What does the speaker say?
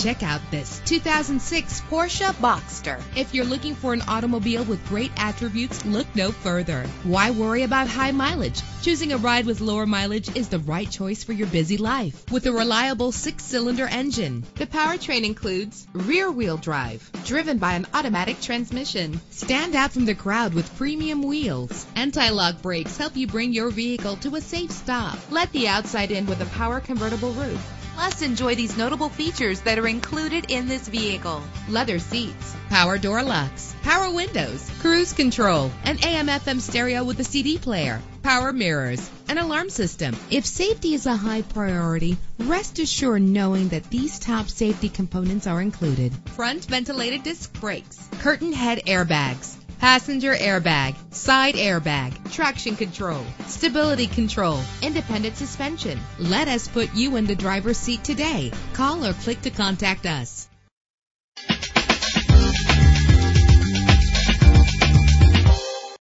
Check out this 2006 Porsche Boxster. If you're looking for an automobile with great attributes, look no further. Why worry about high mileage? Choosing a ride with lower mileage is the right choice for your busy life. With a reliable six-cylinder engine, the powertrain includes rear-wheel drive, driven by an automatic transmission. Stand out from the crowd with premium wheels. Anti-lock brakes help you bring your vehicle to a safe stop. Let the outside in with a power convertible roof. Plus, enjoy these notable features that are included in this vehicle. Leather seats, power door locks, power windows, cruise control, an AM FM stereo with a CD player, power mirrors, an alarm system. If safety is a high priority, rest assured knowing that these top safety components are included. Front ventilated disc brakes, curtain head airbags, passenger airbag, side airbag, traction control, stability control, independent suspension. Let us put you in the driver's seat today. Call or click to contact us.